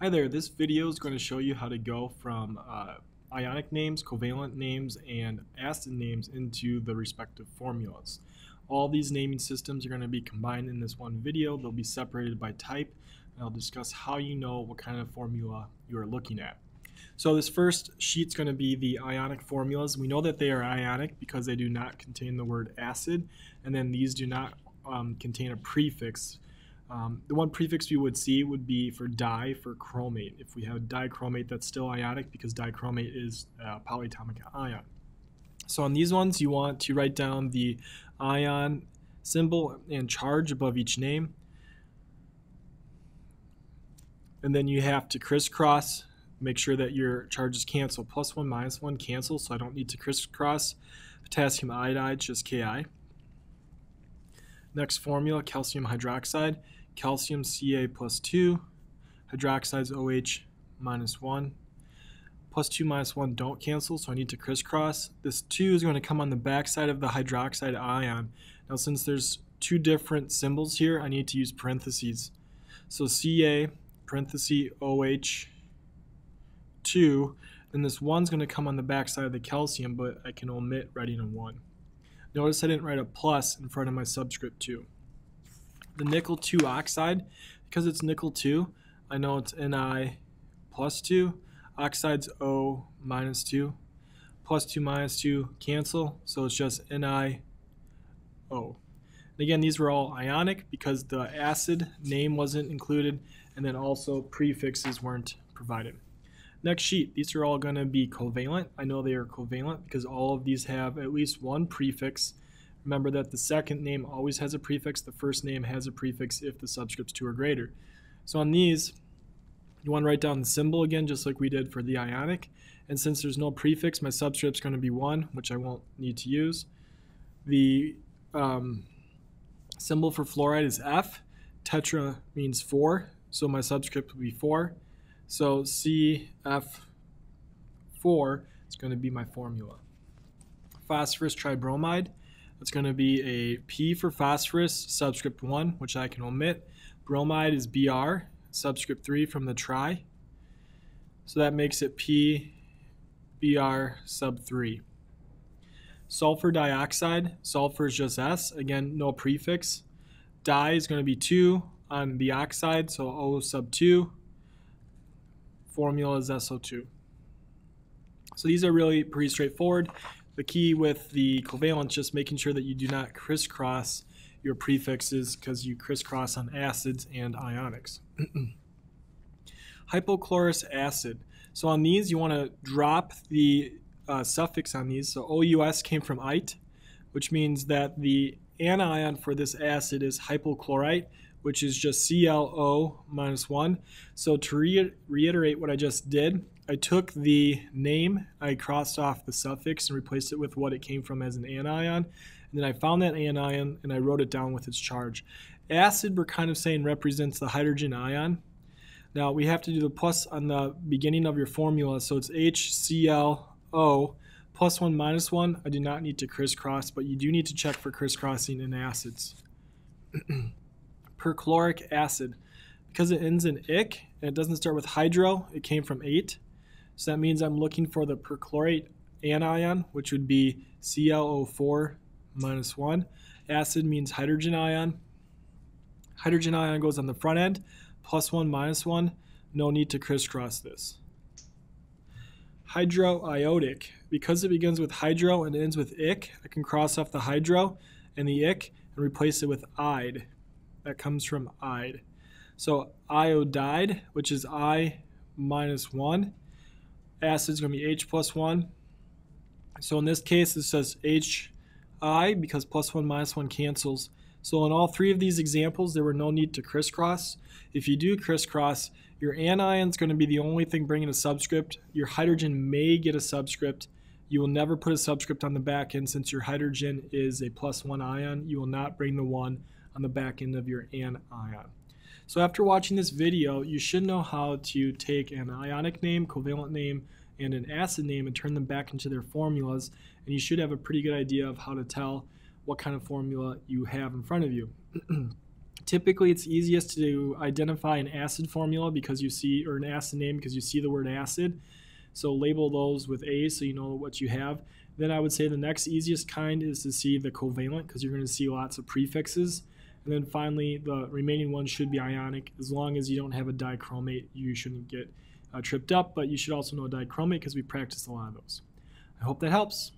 Hi there, this video is going to show you how to go from uh, ionic names, covalent names, and acid names into the respective formulas. All these naming systems are going to be combined in this one video. They'll be separated by type, and I'll discuss how you know what kind of formula you are looking at. So this first sheet is going to be the ionic formulas. We know that they are ionic because they do not contain the word acid, and then these do not um, contain a prefix um, the one prefix we would see would be for di for chromate. If we have dichromate, that's still ionic because dichromate is a polyatomic ion. So on these ones, you want to write down the ion symbol and charge above each name. And then you have to crisscross, make sure that your charges cancel. Plus 1, minus 1 cancel, so I don't need to crisscross. Potassium iodide, just KI. Next formula, calcium hydroxide calcium Ca plus 2, hydroxides OH minus 1. Plus 2 minus 1 don't cancel, so I need to crisscross. This 2 is going to come on the backside of the hydroxide ion. Now since there's two different symbols here, I need to use parentheses. So Ca, parenthesis OH 2, then this 1 is going to come on the backside of the calcium, but I can omit writing a 1. Notice I didn't write a plus in front of my subscript 2 the nickel 2 oxide, because it's nickel 2, I know it's Ni plus 2, oxide's O minus 2, plus 2 minus 2 cancel, so it's just NiO. And again, these were all ionic because the acid name wasn't included, and then also prefixes weren't provided. Next sheet, these are all going to be covalent. I know they are covalent because all of these have at least one prefix Remember that the second name always has a prefix, the first name has a prefix if the subscripts 2 or greater. So on these, you want to write down the symbol again, just like we did for the ionic. And since there's no prefix, my subscript's going to be 1, which I won't need to use. The um, symbol for fluoride is F. Tetra means 4, so my subscript will be 4. So CF4 is going to be my formula. Phosphorus tribromide it's going to be a P for phosphorus, subscript 1, which I can omit. Bromide is Br, subscript 3 from the tri. So that makes it P Br sub 3. Sulfur dioxide, sulfur is just S, again, no prefix. Di is going to be 2 on the oxide, so O sub 2. Formula is SO2. So these are really pretty straightforward. The key with the covalent just making sure that you do not crisscross your prefixes because you crisscross on acids and ionics. Hypochlorous acid. So on these, you want to drop the uh, suffix on these. So OUS came from ite, which means that the anion for this acid is hypochlorite, which is just ClO minus 1. So to re reiterate what I just did, I took the name, I crossed off the suffix and replaced it with what it came from as an anion. And then I found that anion and I wrote it down with its charge. Acid, we're kind of saying represents the hydrogen ion. Now we have to do the plus on the beginning of your formula. So it's HClO plus 1 minus 1. I do not need to crisscross, but you do need to check for crisscrossing in acids. Perchloric acid. Because it ends in ic and it doesn't start with hydro, it came from ate. So that means I'm looking for the perchlorate anion, which would be ClO4 minus 1. Acid means hydrogen ion. Hydrogen ion goes on the front end, plus 1, minus 1. No need to crisscross this. Hydroiodic. Because it begins with hydro and ends with ic, I can cross off the hydro and the ic and replace it with ide. That comes from ide. So iodide, which is I minus 1, acid is going to be H plus 1. So in this case, it says HI because plus 1 minus 1 cancels. So in all three of these examples, there were no need to crisscross. If you do crisscross, your anion is going to be the only thing bringing a subscript. Your hydrogen may get a subscript. You will never put a subscript on the back end since your hydrogen is a plus 1 ion. You will not bring the 1 on the back end of your anion. So after watching this video, you should know how to take an ionic name, covalent name, and an acid name and turn them back into their formulas. And you should have a pretty good idea of how to tell what kind of formula you have in front of you. Typically, it's easiest to identify an acid formula because you see, or an acid name because you see the word acid. So label those with A so you know what you have. Then I would say the next easiest kind is to see the covalent because you're going to see lots of prefixes. And then finally, the remaining ones should be ionic. As long as you don't have a dichromate, you shouldn't get uh, tripped up, but you should also know a dichromate because we practice a lot of those. I hope that helps.